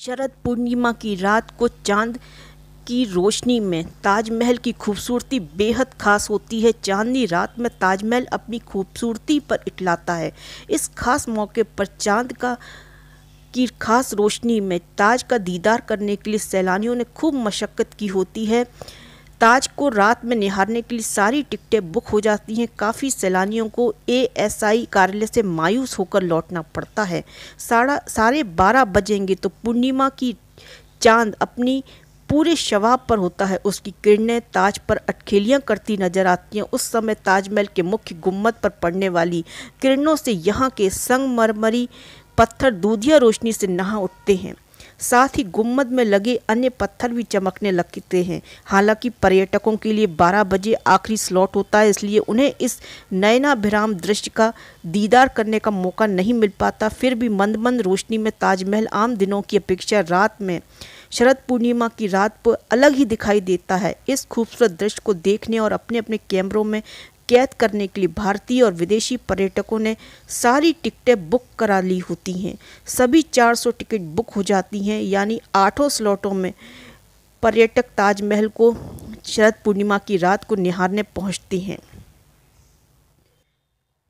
शरद पूर्णिमा की रात को चाँद की रोशनी में ताजमहल की खूबसूरती बेहद खास होती है। चांदनी रात में ताजमहल अपनी खूबसूरती पर इटलाता है। इस खास मौके पर चाँद का की खास रोशनी में ताज का दीदार करने के लिए सैलानियों ने खूब मशक्क़त की होती है। ताज को रात में निहारने के लिए सारी टिकटें बुक हो जाती हैं। काफ़ी सैलानियों को एएसआई कार्यालय से मायूस होकर लौटना पड़ता है। साढ़ा साढ़े बारह बजेंगे तो पूर्णिमा की चाँद अपनी पूरे शवाब पर होता है। उसकी किरणें ताज पर अटखेलियाँ करती नज़र आती हैं। उस समय ताजमहल के मुख्य गुम्मत पर पड़ने वाली किरणों से यहाँ के संगमरमरी पत्थर दूधिया रोशनी से नहा उठते हैं। साथ ही गुम्मद में लगे अन्य पत्थर भी चमकने लगते हैं। हालाँकि पर्यटकों के लिए 12 बजे आखिरी स्लॉट होता है, इसलिए उन्हें इस नयनाभिराम दृश्य का दीदार करने का मौका नहीं मिल पाता। फिर भी मंद मंद रोशनी में ताजमहल आम दिनों की अपेक्षा रात में शरद पूर्णिमा की रात पर अलग ही दिखाई देता है। इस खूबसूरत दृश्य को देखने और अपने अपने कैमरों में कैद करने के लिए भारतीय और विदेशी पर्यटकों ने सारी टिकटें बुक करा ली होती हैं। सभी 400 टिकट बुक हो जाती हैं, यानी आठों स्लॉटों में पर्यटक ताजमहल को शरद पूर्णिमा की रात को निहारने पहुँचते हैं।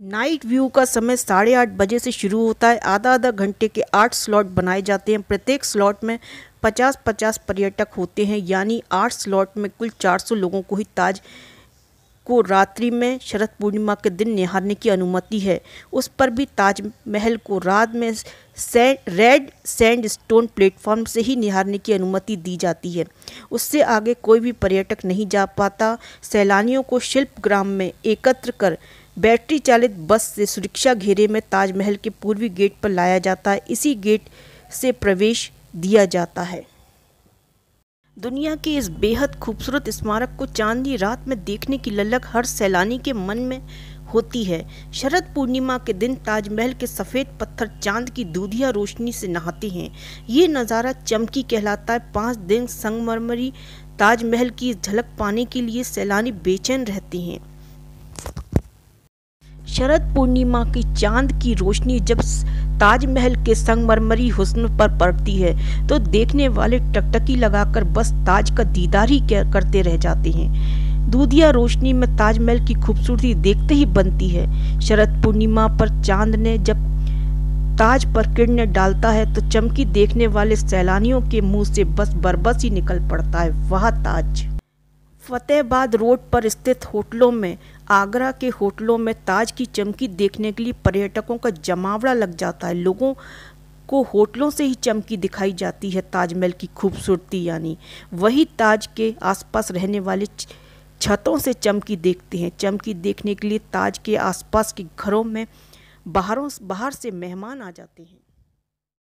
नाइट व्यू का समय साढ़े आठ बजे से शुरू होता है। आधा आधा घंटे के आठ स्लॉट बनाए जाते हैं। प्रत्येक स्लॉट में पचास पचास पर्यटक होते हैं, यानी आठ स्लॉट में कुल चार सौ लोगों को ही ताज को रात्रि में शरद पूर्णिमा के दिन निहारने की अनुमति है। उस पर भी ताजमहल को रात में sand red sandstone platform से ही निहारने की अनुमति दी जाती है। उससे आगे कोई भी पर्यटक नहीं जा पाता। सैलानियों को शिल्प ग्राम में एकत्र कर बैटरी चालित बस से सुरक्षा घेरे में ताजमहल के पूर्वी गेट पर लाया जाता है। इसी गेट से प्रवेश दिया जाता है। दुनिया के इस बेहद खूबसूरत स्मारक को चांदनी रात में देखने की ललक हर सैलानी के मन में होती है। शरद पूर्णिमा के दिन ताजमहल के सफ़ेद पत्थर चाँद की दूधिया रोशनी से नहाते हैं। ये नज़ारा चमकी कहलाता है। पाँच दिन संगमरमरी ताजमहल की झलक पाने के लिए सैलानी बेचैन रहते हैं। शरद पूर्णिमा की चाँद की रोशनी जब ताजमहल के संगमरमरी हुस्न पर पड़ती है तो देखने वाले टकटकी लगाकर बस ताज का दीदार ही करते रह जाते हैं। दूधिया रोशनी में ताजमहल की खूबसूरती देखते ही बनती है। शरद पूर्णिमा पर चाँद ने जब ताज पर किरण डालता है तो चमकी देखने वाले सैलानियों के मुँह से बस बरबस ही निकल पड़ता है, वह ताज। फतेहबाद रोड पर स्थित होटलों में आगरा के होटलों में ताज की चमकी देखने के लिए पर्यटकों का जमावड़ा लग जाता है। लोगों को होटलों से ही चमकी दिखाई जाती है ताजमहल की खूबसूरती, यानी वही ताज के आसपास रहने वाले छतों से चमकी देखते हैं। चमकी देखने के लिए ताज के आसपास के घरों में बाहरों, बाहर से मेहमान आ जाते हैं।